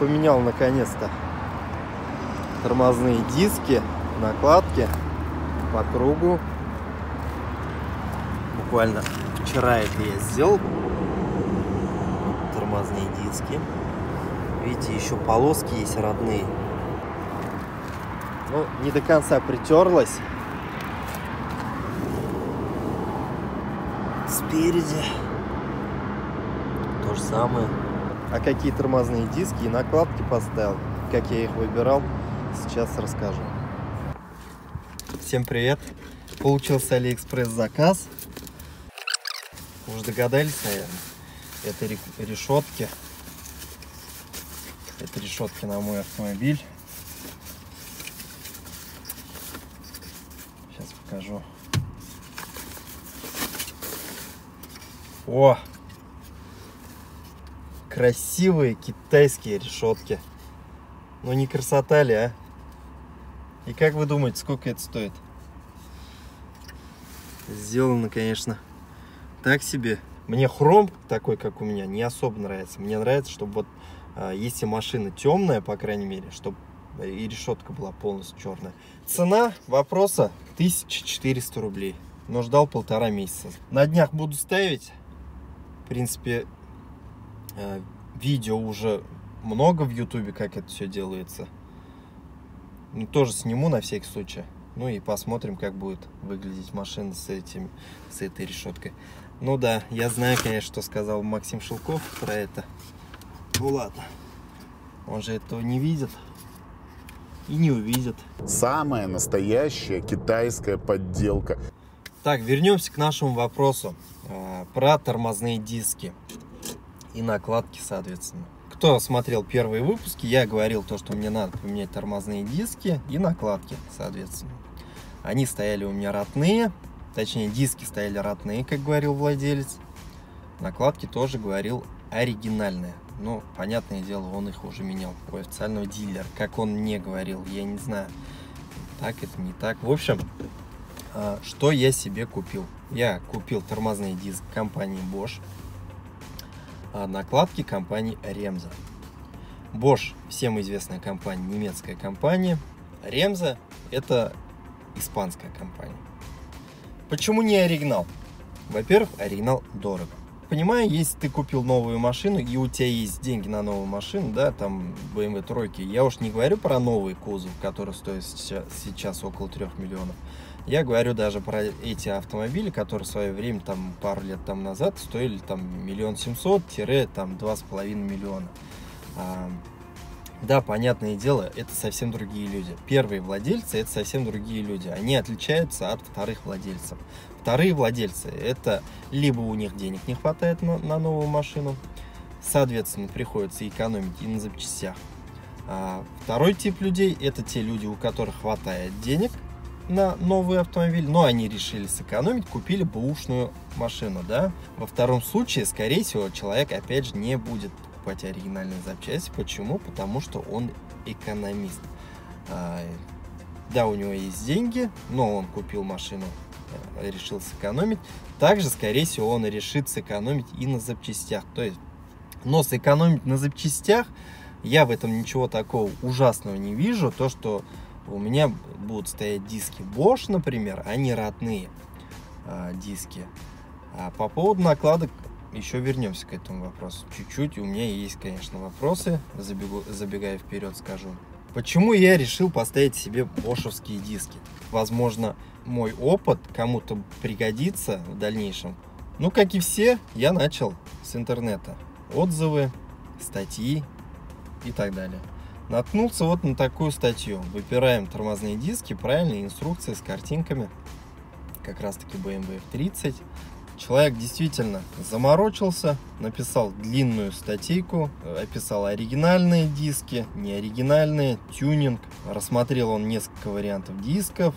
поменял наконец-то тормозные диски, накладки по кругу. Буквально вчера это я сделал. Тормозные диски. Видите, еще полоски есть родные. Ну, не до конца притерлась. Спереди то же самое. А какие тормозные диски и накладки поставил, как я их выбирал, сейчас расскажу. Всем привет! Получился Алиэкспресс заказ. Уже догадались, наверное. Это решетки. Это решетки на мой автомобиль. Сейчас покажу. О! Красивые китайские решетки. Ну не красота ли, а? И как вы думаете, сколько это стоит? Сделано, конечно, так себе. Мне хром такой, как у меня, не особо нравится. Мне нравится, чтобы вот, а, если машина темная, по крайней мере, чтобы и решетка была полностью черная. Цена вопроса 1400 рублей. Но ждал полтора месяца. На днях буду ставить. В принципе, видео уже много в ютубе, как это все делается. Ну, тоже сниму на всякий случай. Ну и посмотрим, как будет выглядеть машина с, этим, с этой решеткой. Ну да, я знаю, конечно, что сказал Максим Шелков про это. Ну ладно. Он же этого не видит и не увидит. Самая настоящая китайская подделка. Так, вернемся к нашему вопросу э, про тормозные диски и накладки, соответственно. Кто смотрел первые выпуски, я говорил то, что мне надо поменять тормозные диски и накладки, соответственно. Они стояли у меня ратные, точнее диски стояли ратные, как говорил владелец. Накладки тоже говорил оригинальные. Ну, понятное дело, он их уже менял у официального дилера. Как он мне говорил, я не знаю, так это не так. В общем, а, что я себе купил? Я купил тормозные диски компании Bosch накладки компании Ремза. Bosch, всем известная компания, немецкая компания. Ремза это испанская компания. Почему не оригинал? Во-первых, оригинал дорого. Понимаю, если ты купил новую машину и у тебя есть деньги на новую машину, да, там BMW тройки, я уж не говорю про новый кузов, который стоит сейчас, сейчас около 3 миллионов. Я говорю даже про эти автомобили, которые в свое время, там, пару лет там назад стоили там миллион семьсот, тире там два с половиной миллиона. А, да, понятное дело, это совсем другие люди. Первые владельцы это совсем другие люди. Они отличаются от вторых владельцев. Вторые владельцы это либо у них денег не хватает на, на новую машину, соответственно, приходится экономить и на запчастях. А второй тип людей это те люди, у которых хватает денег, на новый автомобиль, но они решили сэкономить, купили бэушную машину, да. Во втором случае, скорее всего, человек, опять же, не будет покупать оригинальные запчасти. Почему? Потому что он экономист. А, да, у него есть деньги, но он купил машину, э, решил сэкономить. Также, скорее всего, он решит сэкономить и на запчастях. То есть, но сэкономить на запчастях, я в этом ничего такого ужасного не вижу. То, что у меня будут стоять диски Bosch, например, а не родные а, диски. А по поводу накладок еще вернемся к этому вопросу чуть-чуть. У меня есть, конечно, вопросы, забегу, забегая вперед скажу. Почему я решил поставить себе бошевские диски? Возможно, мой опыт кому-то пригодится в дальнейшем. Ну, как и все, я начал с интернета. Отзывы, статьи и так далее. Наткнулся вот на такую статью. Выпираем тормозные диски, правильные инструкции с картинками. Как раз таки BMW F30. Человек действительно заморочился, написал длинную статейку, описал оригинальные диски, неоригинальные, тюнинг. Рассмотрел он несколько вариантов дисков,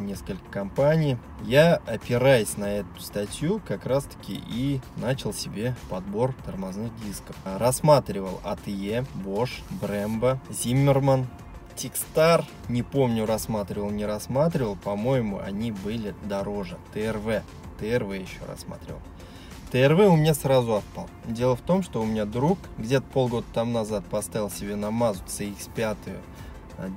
несколько компаний. Я, опираясь на эту статью, как раз таки и начал себе подбор тормозных дисков. Рассматривал ATE, Bosch, Brembo, Zimmermann, Тикстар, не помню, рассматривал, не рассматривал, по-моему, они были дороже. ТРВ, ТРВ еще рассматривал. ТРВ у меня сразу отпал. Дело в том, что у меня друг где-то полгода там назад поставил себе на Мазу CX5 а,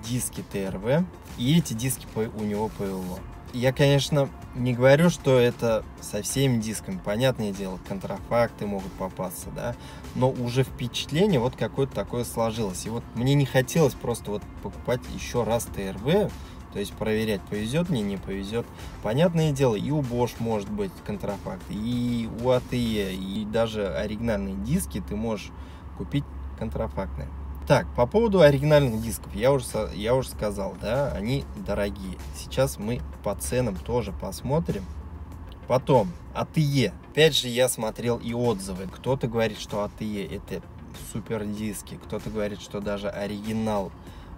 диски ТРВ, и эти диски у него ПЛО. Я, конечно, не говорю, что это со всеми дисками. Понятное дело, контрафакты могут попасться, да. Но уже впечатление вот какое-то такое сложилось. И вот мне не хотелось просто вот покупать еще раз ТРВ, то есть проверять, повезет мне, не повезет. Понятное дело, и у Bosch может быть контрафакт, и у ATE, и даже оригинальные диски ты можешь купить контрафактные. Так, по поводу оригинальных дисков, я уже, я уже сказал, да, они дорогие. Сейчас мы по ценам тоже посмотрим. Потом, ATE. Опять же, я смотрел и отзывы. Кто-то говорит, что ATE это супер диски, кто-то говорит, что даже оригинал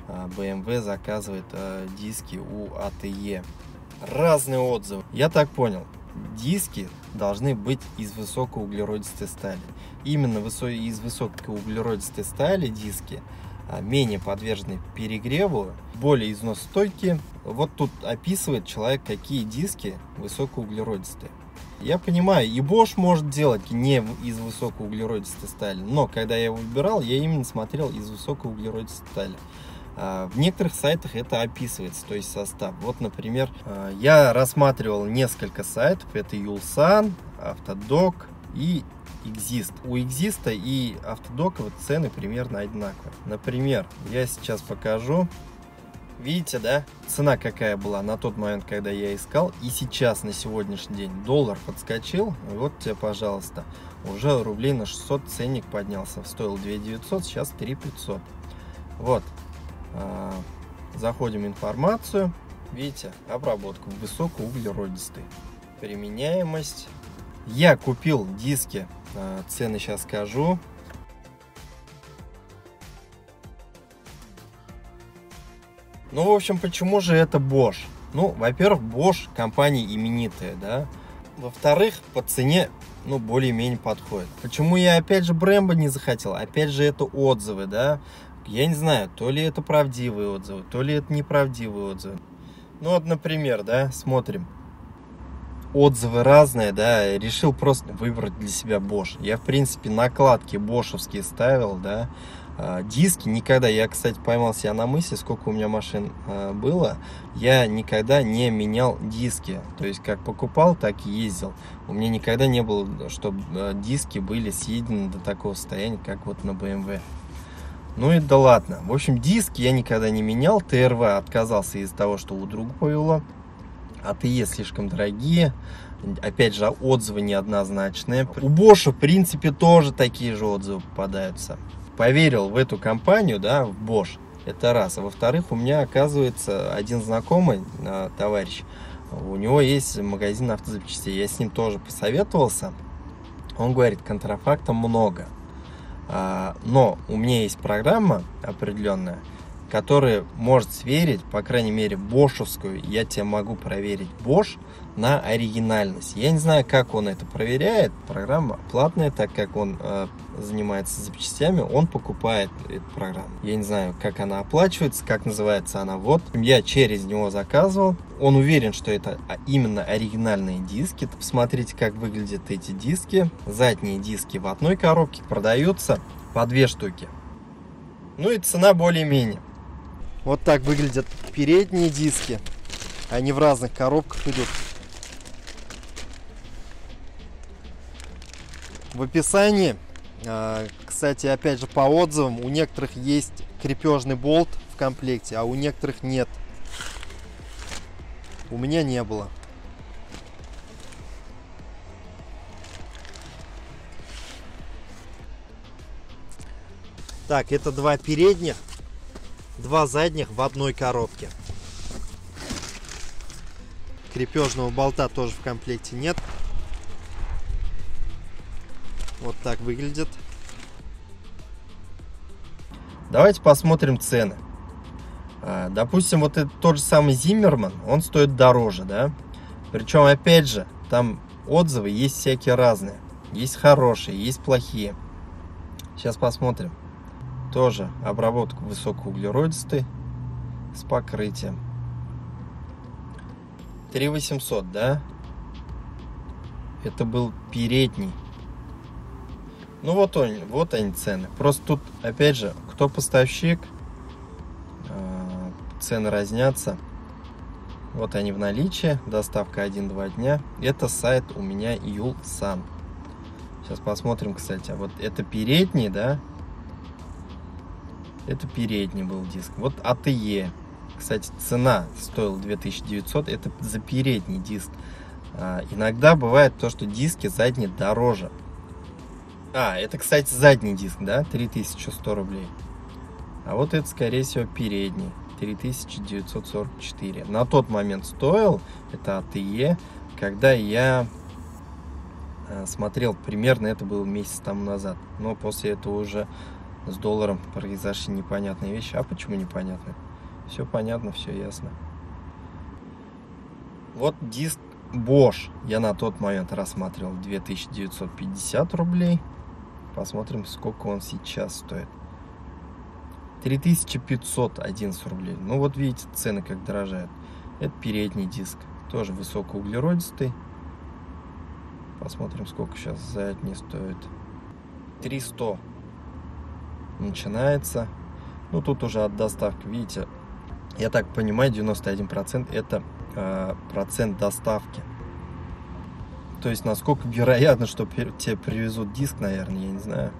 BMW а, заказывает а, диски у ATE. Разные отзывы. Я так понял, диски должны быть из высокоуглеродистой стали. Именно из высокоуглеродистой стали диски а, менее подвержены перегреву, более износостойкие. Вот тут описывает человек, какие диски высокоуглеродистые. Я понимаю, и Bosch может делать не из высокоуглеродистой стали, но когда я его выбирал, я именно смотрел из высокоуглеродистой стали. А, в некоторых сайтах это описывается, то есть состав. Вот, например, а, я рассматривал несколько сайтов. Это Юлсан, Автодок и Exist. У Exist и Автодока вот цены примерно одинаковые. Например, я сейчас покажу. Видите, да? Цена какая была на тот момент, когда я искал. И сейчас, на сегодняшний день, доллар подскочил. Вот тебе, пожалуйста. Уже рублей на 600 ценник поднялся. Стоил 2 900, сейчас 3 500. Вот. А, заходим информацию. Видите, обработку высокоуглеродистый. Применяемость. Я купил диски, а, цены сейчас скажу. Ну, в общем, почему же это Bosch? Ну, во-первых, Bosch компания именитая, да. Во-вторых, по цене, ну, более-менее подходит. Почему я, опять же, Brembo не захотел? Опять же, это отзывы, да я не знаю, то ли это правдивые отзывы, то ли это неправдивые отзывы. Ну вот, например, да, смотрим. Отзывы разные, да, решил просто выбрать для себя Bosch. Я, в принципе, накладки бошевские ставил, да, а, диски никогда, я, кстати, поймал себя на мысли, сколько у меня машин а, было, я никогда не менял диски, то есть как покупал, так и ездил. У меня никогда не было, чтобы а, диски были съедены до такого состояния, как вот на BMW. Ну и да ладно. В общем, диски я никогда не менял. ТРВ отказался из-за того, что у друга повело. АТЕ слишком дорогие. Опять же, отзывы неоднозначные. У Боша, в принципе, тоже такие же отзывы попадаются. Поверил в эту компанию, да, в Bosch. Это раз. А во-вторых, у меня, оказывается, один знакомый, а, товарищ, у него есть магазин автозапчастей. Я с ним тоже посоветовался. Он говорит, контрафакта много. А, но у меня есть программа определенная, которая может сверить, по крайней мере, бошевскую, я тебе могу проверить Bosch на оригинальность. Я не знаю, как он это проверяет. Программа платная, так как он э, занимается запчастями, он покупает эту программу. Я не знаю, как она оплачивается, как называется она. Вот, я через него заказывал. Он уверен, что это именно оригинальные диски. Посмотрите, как выглядят эти диски. Задние диски в одной коробке продаются по две штуки. Ну и цена более-менее. Вот так выглядят передние диски. Они в разных коробках идут. В описании, а, кстати, опять же по отзывам, у некоторых есть крепежный болт в комплекте, а у некоторых нет. У меня не было. Так, это два передних, два задних в одной коробке. Крепежного болта тоже в комплекте нет. Вот так выглядит. Давайте посмотрим цены. А, допустим, вот этот тот же самый Зиммерман, он стоит дороже, да? Причем, опять же, там отзывы есть всякие разные. Есть хорошие, есть плохие. Сейчас посмотрим. Тоже обработка высокоуглеродистой с покрытием. 3800, да? Это был передний Ну вот он, вот они цены. Просто тут, опять же, кто поставщик, э, цены разнятся. Вот они в наличии, доставка 1-2 дня. Это сайт у меня Юлсан. Сейчас посмотрим, кстати. Вот это передний, да? Это передний был диск. Вот АТЕ. Кстати, цена стоила 2900. Это за передний диск. А, иногда бывает то, что диски задние дороже. А, это, кстати, задний диск, да? 3100 рублей. А вот это, скорее всего, передний. 3944. На тот момент стоил, это АТЕ, когда я э, смотрел, примерно это было месяц тому назад. Но после этого уже с долларом произошли непонятные вещи. А почему непонятно? Все понятно, все ясно. Вот диск Bosch я на тот момент рассматривал 2950 рублей. Посмотрим, сколько он сейчас стоит. 3511 рублей. Ну вот видите, цены как дорожают. Это передний диск. Тоже высокоуглеродистый. Посмотрим, сколько сейчас задний стоит. 300 начинается. Ну тут уже от доставки, видите, я так понимаю, 91% это э, процент доставки. То есть, насколько вероятно, что тебе привезут диск, наверное, я не знаю.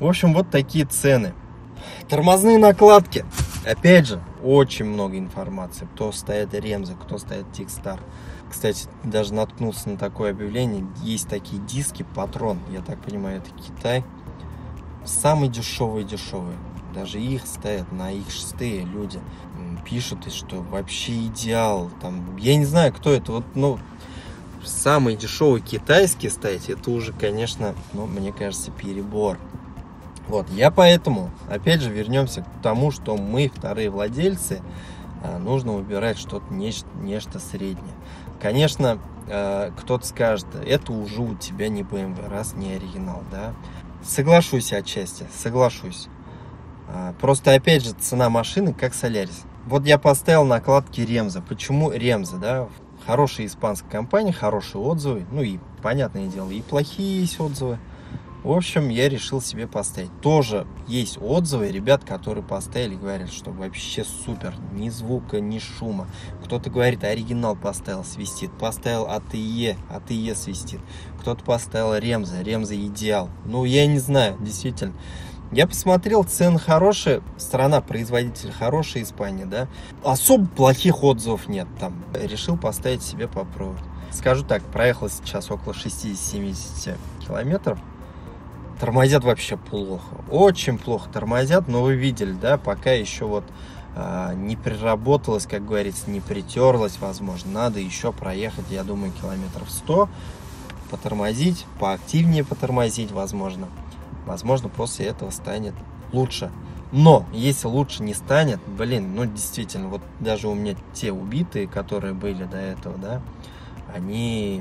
В общем, вот такие цены. Тормозные накладки. Опять же, очень много информации. Кто стоит Ремза, кто стоит Тикстар. Кстати, даже наткнулся на такое объявление. Есть такие диски, патрон. Я так понимаю, это Китай. Самые дешевые дешевые. Даже их ставят на их шестые люди. Пишут, что вообще идеал. Там, я не знаю, кто это. Вот, ну, самый дешевый китайский ставить, это уже, конечно, ну, мне кажется, перебор. Вот, я поэтому, опять же, вернемся к тому, что мы, вторые владельцы, а, нужно выбирать что-то, нечто, нечто среднее. Конечно, а, кто-то скажет, это уже у тебя не BMW, раз не оригинал, да. Соглашусь отчасти, соглашусь. А, просто, опять же, цена машины как Солярис. Вот я поставил накладки Ремза. Почему Ремза, да? Хорошая испанская компания, хорошие отзывы. Ну и, понятное дело, и плохие есть отзывы. В общем, я решил себе поставить. Тоже есть отзывы ребят, которые поставили, говорят, что вообще супер. Ни звука, ни шума. Кто-то говорит, оригинал поставил, свистит. Поставил АТЕ, АТЕ свистит. Кто-то поставил Ремза, Ремза идеал. Ну, я не знаю, действительно. Я посмотрел, цены хорошие, страна производитель хорошая, Испания, да. Особо плохих отзывов нет там. Решил поставить себе попробовать. Скажу так, проехал сейчас около 60-70 километров тормозят вообще плохо. Очень плохо тормозят, но вы видели, да, пока еще вот а, не приработалось, как говорится, не притерлось, возможно. Надо еще проехать, я думаю, километров 100, потормозить, поактивнее потормозить, возможно. Возможно, после этого станет лучше. Но, если лучше не станет, блин, ну, действительно, вот даже у меня те убитые, которые были до этого, да, они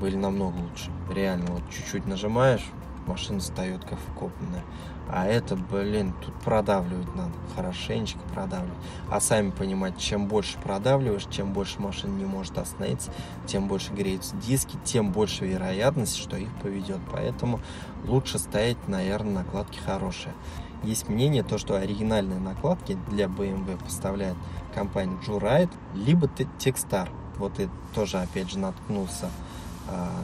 были намного лучше. Реально, вот чуть-чуть нажимаешь, машина встает как вкопанная. А это, блин, тут продавливать надо, хорошенечко продавливать. А сами понимаете, чем больше продавливаешь, чем больше машина не может остановиться, тем больше греются диски, тем больше вероятность, что их поведет. Поэтому лучше ставить, наверное, накладки хорошие. Есть мнение, то, что оригинальные накладки для BMW поставляет компания Joyride, либо Techstar. Вот и тоже, опять же, наткнулся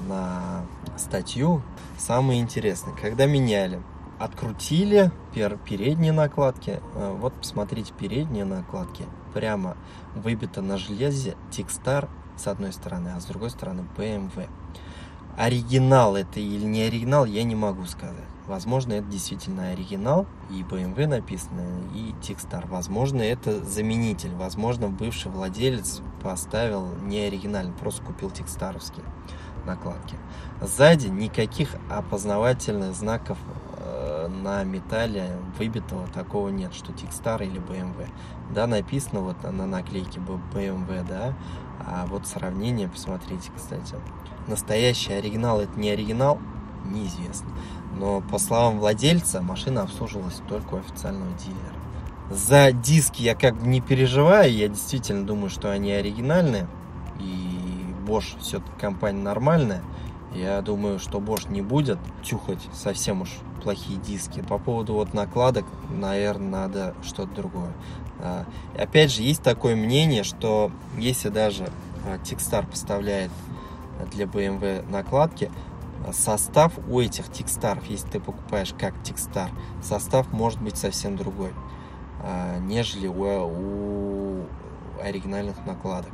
на статью. Самое интересное, когда меняли, открутили пер передние накладки. А, вот посмотрите, передние накладки прямо выбито на железе Тикстар с одной стороны, а с другой стороны BMW. Оригинал это или не оригинал, я не могу сказать. Возможно, это действительно оригинал, и BMW написано, и Тикстар. Возможно, это заменитель. Возможно, бывший владелец поставил не оригинальный, просто купил текстаровский накладки. Сзади никаких опознавательных знаков э, на металле выбитого такого нет, что Тикстар или BMW. Да, написано вот на наклейке BMW, да, а вот сравнение, посмотрите, кстати. Настоящий оригинал это не оригинал, неизвестно. Но по словам владельца, машина обслуживалась только у официального дилера. За диски я как бы не переживаю, я действительно думаю, что они оригинальные. И Bosch все-таки компания нормальная. Я думаю, что Bosch не будет тюхать совсем уж плохие диски. По поводу вот накладок, наверное, надо что-то другое. А, опять же, есть такое мнение, что если даже а, Tixstar поставляет для BMW накладки, состав у этих Tixstar, если ты покупаешь как Tixstar, состав может быть совсем другой, а, нежели у оригинальных накладок.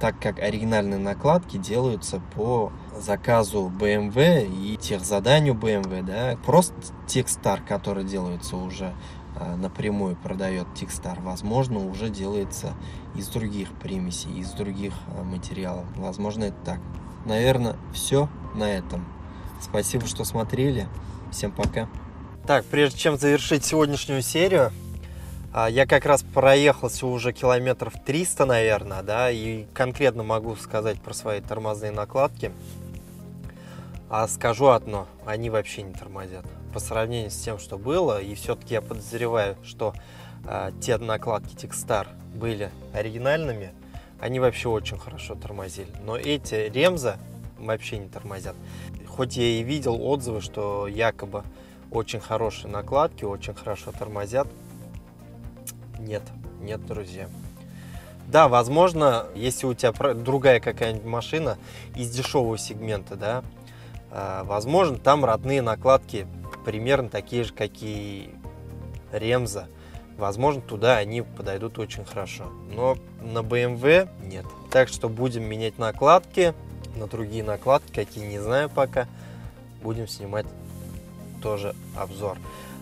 Так как оригинальные накладки делаются по заказу BMW и тех заданию BMW, да, просто Tixstar, который делается уже Э, напрямую продает Тикстар, возможно, уже делается из других примесей, из других э, материалов. Возможно, это так. Наверное, все на этом. Спасибо, что смотрели. Всем пока. Так, прежде чем завершить сегодняшнюю серию, я как раз проехался уже километров 300, наверное, да, и конкретно могу сказать про свои тормозные накладки. А скажу одно, они вообще не тормозят по сравнению с тем, что было. И все-таки я подозреваю, что э, те накладки Тексtar были оригинальными. Они вообще очень хорошо тормозили. Но эти Ремза вообще не тормозят. Хоть я и видел отзывы, что якобы очень хорошие накладки, очень хорошо тормозят. Нет, нет, друзья. Да, возможно, если у тебя другая какая-нибудь машина из дешевого сегмента, да, а, возможно, там родные накладки примерно такие же, как и Ремза. Возможно, туда они подойдут очень хорошо. Но на BMW нет. Так что будем менять накладки на другие накладки, какие не знаю пока. Будем снимать тоже обзор.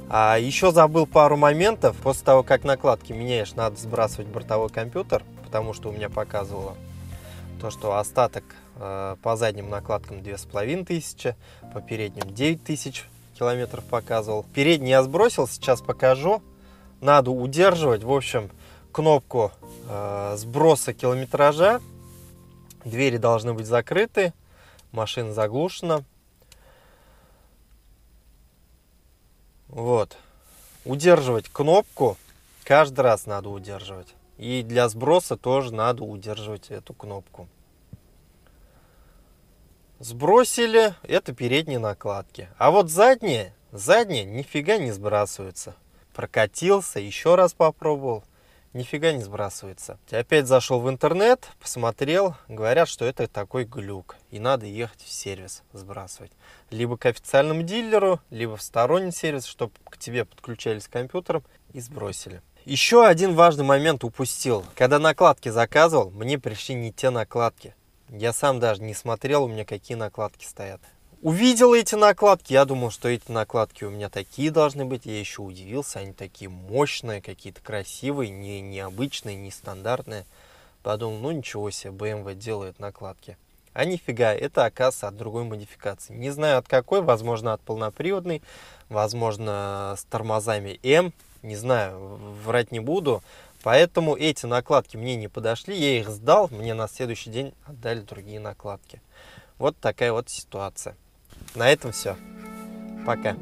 А еще забыл пару моментов. После того, как накладки меняешь, надо сбрасывать бортовой компьютер, потому что у меня показывало то, что остаток э, по задним накладкам 2500, по передним 9000 километров показывал. Передний я сбросил, сейчас покажу. Надо удерживать, в общем, кнопку э, сброса километража. Двери должны быть закрыты, машина заглушена. Вот. Удерживать кнопку каждый раз надо удерживать. И для сброса тоже надо удерживать эту кнопку. Сбросили, это передние накладки. А вот задние, задние нифига не сбрасываются. Прокатился, еще раз попробовал, нифига не сбрасывается. Опять зашел в интернет, посмотрел, говорят, что это такой глюк. И надо ехать в сервис сбрасывать. Либо к официальному дилеру, либо в сторонний сервис, чтобы к тебе подключались к компьютерам и сбросили. Еще один важный момент упустил. Когда накладки заказывал, мне пришли не те накладки. Я сам даже не смотрел, у меня какие накладки стоят. Увидел эти накладки, я думал, что эти накладки у меня такие должны быть. Я еще удивился, они такие мощные, какие-то красивые, не, необычные, нестандартные. Подумал, ну ничего себе, BMW делает накладки. А нифига, это оказывается от другой модификации. Не знаю от какой, возможно от полноприводной, возможно с тормозами М. Не знаю, врать не буду. Поэтому эти накладки мне не подошли, я их сдал, мне на следующий день отдали другие накладки. Вот такая вот ситуация. На этом все. Пока.